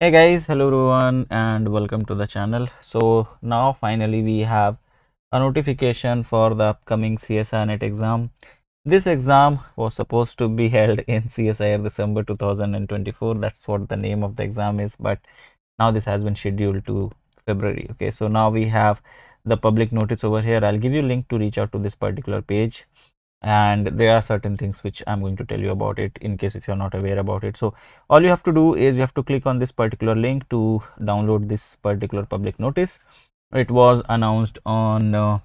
hey guys hello everyone and welcome to the channel. So now finally we have a notification for the upcoming CSIRNet exam. This exam was supposed to be held in CSIR December 2024 that's what the name of the exam is but now this has been scheduled to February okay? So now we have the public notice over here. I'll give you a link to reach out to this particular page and there are certain things which I'm going to tell you about it in case if you're not aware about it. So all you have to do is you have to click on this particular link to download this particular public notice. It was announced on uh,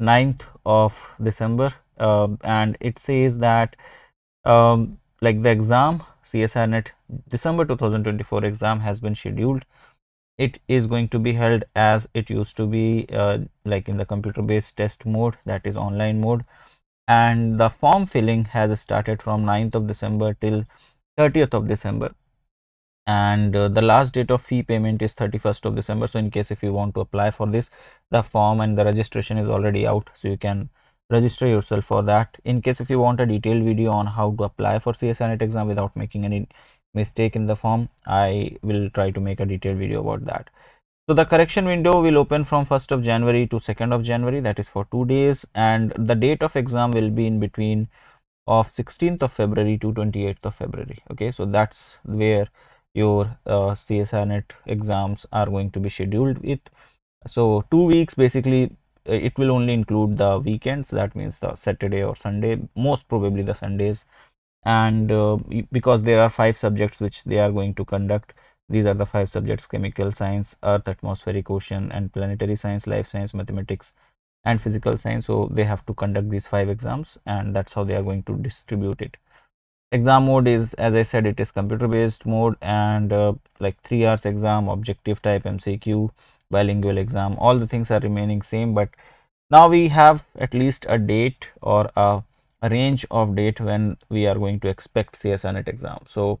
9th of December uh, and it says that um, like the exam CSIRNet December 2024 exam has been scheduled. It is going to be held as it used to be uh, like in the computer based test mode that is online mode and the form filling has started from 9th of December till 30th of December. And uh, the last date of fee payment is 31st of December. So in case if you want to apply for this the form and the registration is already out. So you can register yourself for that. In case if you want a detailed video on how to apply for CSIRNet exam without making any mistake in the form I will try to make a detailed video about that so the correction window will open from 1st of January to 2nd of January that is for two days and the date of exam will be in between of 16th of February to 28th of February. Okay so that's where your uh, CSIRNet exams are going to be scheduled with. So two weeks basically uh, it will only include the weekends that means the Saturday or Sunday most probably the Sundays. And uh, because there are five subjects which they are going to conduct these are the five subjects chemical science, earth, atmospheric, ocean, and planetary science, life science, mathematics, and physical science. So they have to conduct these five exams, and that's how they are going to distribute it. Exam mode is, as I said, it is computer based mode and uh, like three hours exam, objective type, MCQ, bilingual exam. All the things are remaining same, but now we have at least a date or a, range of date when we are going to expect CSIRNet exam. So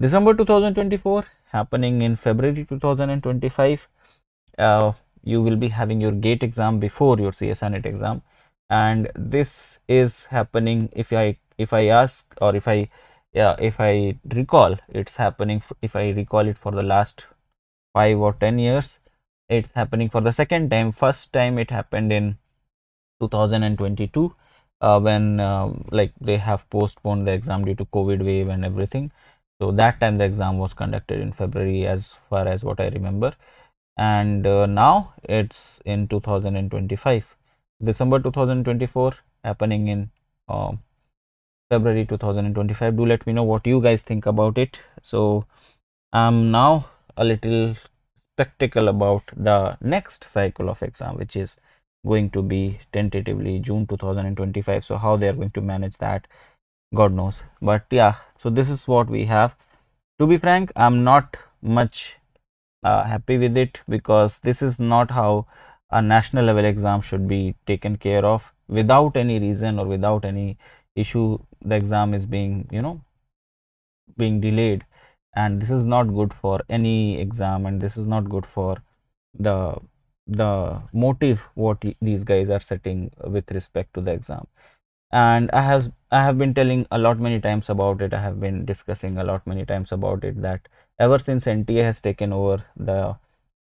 December 2024 happening in February 2025. Uh, you will be having your gate exam before your CSIRNet exam and this is happening if I if I ask or if I yeah if I recall it's happening if I recall it for the last five or ten years it's happening for the second time first time it happened in 2022 uh, when uh, like they have postponed the exam due to covid wave and everything so that time the exam was conducted in february as far as what i remember. And uh, now it's in 2025 december 2024 happening in uh, february 2025 do let me know what you guys think about it. So i'm now a little skeptical about the next cycle of exam which is going to be tentatively june 2025 so how they are going to manage that god knows. But yeah so this is what we have. To be frank i'm not much uh, happy with it because this is not how a national level exam should be taken care of without any reason or without any issue. The exam is being you know being delayed. And this is not good for any exam and this is not good for the the motive what these guys are setting with respect to the exam and i have i have been telling a lot many times about it. I have been discussing a lot many times about it that ever since nta has taken over the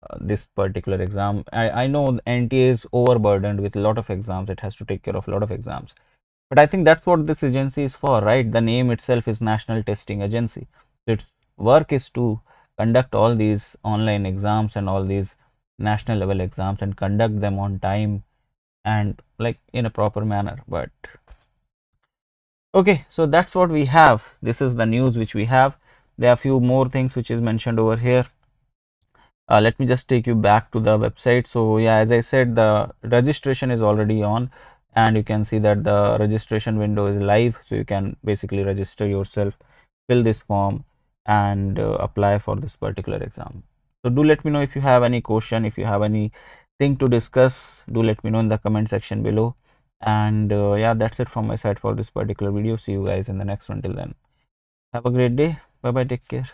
uh, this particular exam I, I know nta is overburdened with a lot of exams. It has to take care of a lot of exams. But i think that's what this agency is for right? The name itself is national testing agency. Its work is to conduct all these online exams and all these national level exams and conduct them on time and like in a proper manner but okay so that's what we have. This is the news which we have. There are few more things which is mentioned over here. Uh, let me just take you back to the website. So yeah as i said the registration is already on and you can see that the registration window is live. So you can basically register yourself fill this form and uh, apply for this particular exam. So do let me know if you have any question if you have anything to discuss do let me know in the comment section below. And uh, yeah that's it from my side for this particular video. See you guys in the next one. Till then have a great day. Bye bye take care